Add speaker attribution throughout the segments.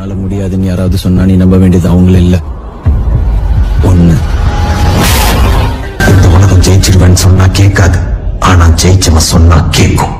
Speaker 1: என்னால முடியாதுன்னு யாராவது சொன்னா நீ நம்ப வேண்டியது அவங்கள இல்ல. ஒண்ணு.
Speaker 2: இந்த உலகம் ஜெயிச்சிருவேன்னு சொன்னா கேட்காது. ஆனா ஜெயிச்சவன் சொன்னா கேட்கும்.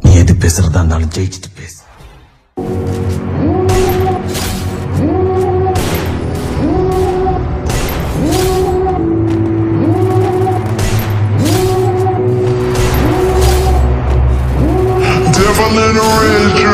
Speaker 2: நீ எது பேசுறதா இருந்தாலும் ஜெயிச்சுட்டு பேசு.
Speaker 3: Devil in a red